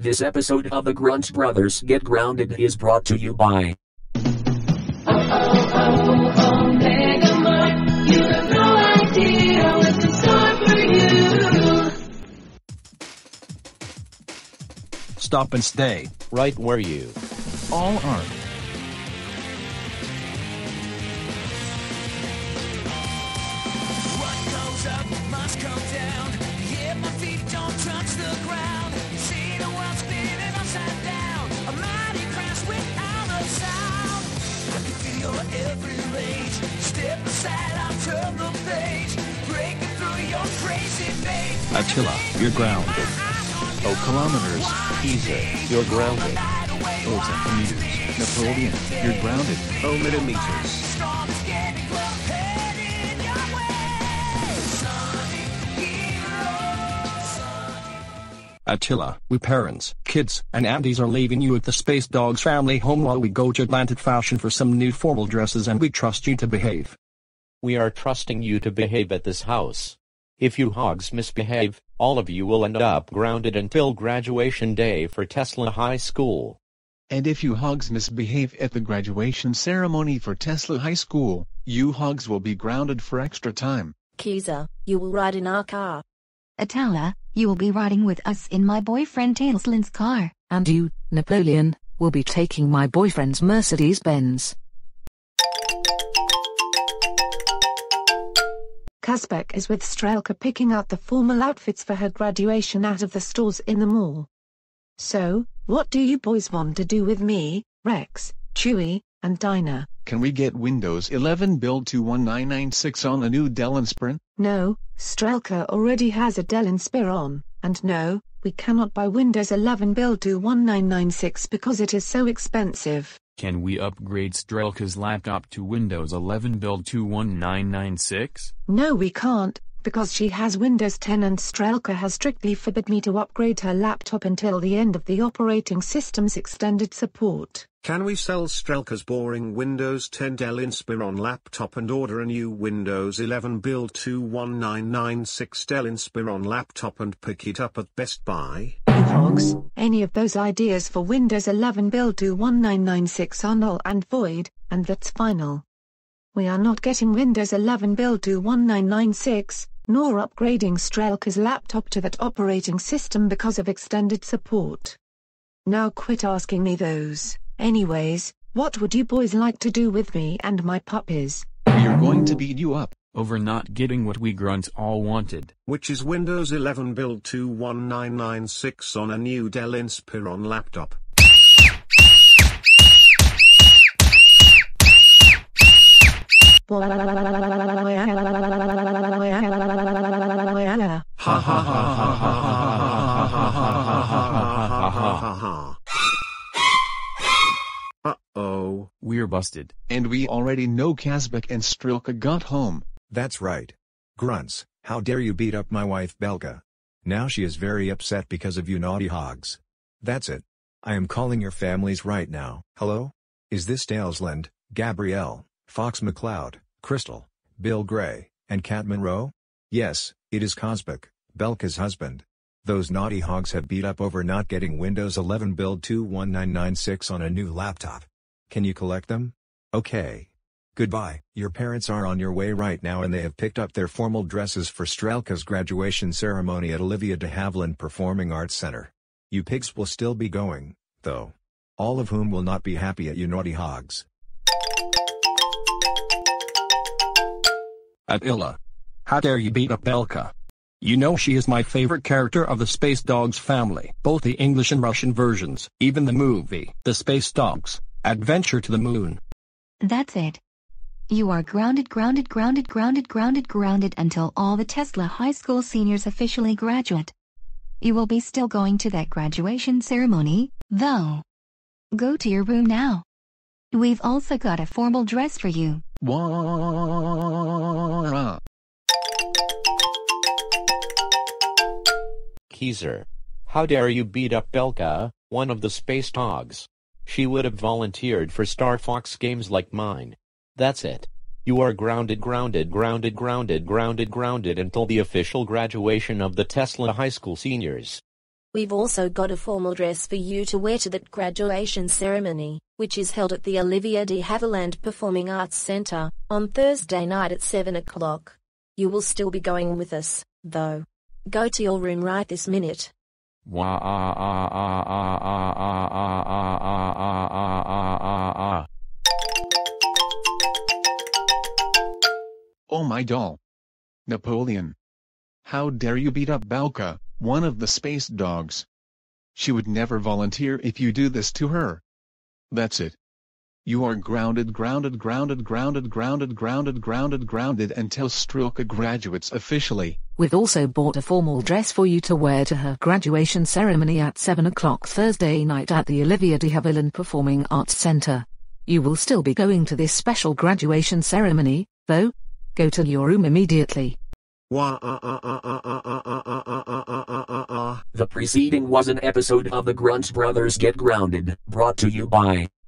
This episode of the Grunt Brothers Get Grounded is brought to you by. Stop and stay. Right where you All are. Every rage. Step aside, I'll turn the page. Breaking through your crazy maze. Attila, you're grounded. Oh kilometers. Caesar, you're grounded. Oh centimeters. Napoleon, you're grounded. Oh millimeters. Attila, we parents, kids, and aunties are leaving you at the Space Dogs family home while we go to Atlantic Fashion for some new formal dresses and we trust you to behave. We are trusting you to behave at this house. If you hogs misbehave, all of you will end up grounded until graduation day for Tesla High School. And if you hogs misbehave at the graduation ceremony for Tesla High School, you hogs will be grounded for extra time. Kiza, you will ride in our car. Atala, you will be riding with us in my boyfriend Tailslin's car. And you, Napoleon, will be taking my boyfriend's Mercedes Benz. Kazbek is with Strelka picking out the formal outfits for her graduation out of the stores in the mall. So, what do you boys want to do with me, Rex, Chewie, and Dinah? Can we get Windows 11 build 21996 on a new Dell Inspiron? No, Strelka already has a Dell Inspiron, and no, we cannot buy Windows 11 build 21996 because it is so expensive. Can we upgrade Strelka's laptop to Windows 11 build 21996? No we can't, because she has Windows 10 and Strelka has strictly forbid me to upgrade her laptop until the end of the operating system's extended support. Can we sell Strelka's boring Windows 10 Dell Inspiron laptop and order a new Windows 11 build 21996 Dell Inspiron laptop and pick it up at Best Buy? Hogs, any of those ideas for Windows 11 build 21996 are null and void, and that's final. We are not getting Windows 11 build to 1996, nor upgrading Strelka's laptop to that operating system because of extended support. Now quit asking me those. Anyways, what would you boys like to do with me and my puppies? We are going to beat you up. Over not getting what we grunts all wanted. Which is Windows 11 build 21996 on a new Dell Inspiron laptop. Ha ha ha ha ha We're busted. And we already know Kazbek and Strelka got home. That's right. Grunts, how dare you beat up my wife Belka. Now she is very upset because of you naughty hogs. That's it. I am calling your families right now. Hello? Is this Dalesland, Gabrielle? Fox McCloud, Crystal, Bill Gray, and Cat Monroe? Yes, it is Kazbek, Belka's husband. Those naughty hogs have beat up over not getting Windows 11 build 21996 on a new laptop. Can you collect them? Okay. Goodbye. Your parents are on your way right now and they have picked up their formal dresses for Strelka's graduation ceremony at Olivia de Havilland Performing Arts Center. You pigs will still be going, though. All of whom will not be happy at you naughty hogs. Attila. How dare you beat up Belka? You know she is my favorite character of the Space Dogs family. Both the English and Russian versions, even the movie, The Space Dogs, Adventure to the Moon. That's it. You are grounded, grounded, grounded, grounded, grounded, grounded until all the Tesla High School seniors officially graduate. You will be still going to that graduation ceremony, though. Go to your room now. We've also got a formal dress for you. Keezer. How dare you beat up Belka, one of the space dogs? She would have volunteered for Star Fox games like mine. That's it. You are grounded, grounded, grounded, grounded, grounded, grounded until the official graduation of the Tesla High School seniors. We've also got a formal dress for you to wear to that graduation ceremony, which is held at the Olivia de Havilland Performing Arts Centre, on Thursday night at 7 o'clock. You will still be going with us, though. Go to your room right this minute. Oh my doll. Napoleon. How dare you beat up Belka? One of the space dogs. She would never volunteer if you do this to her. That's it. You are grounded grounded grounded grounded grounded grounded grounded grounded until Strelka graduates officially. We've also bought a formal dress for you to wear to her graduation ceremony at 7 o'clock Thursday night at the Olivia de Havilland Performing Arts Centre. You will still be going to this special graduation ceremony, though. Go to your room immediately. The preceding was an episode of the Grunts Brothers Get Grounded, brought to you by. oh, oh, oh.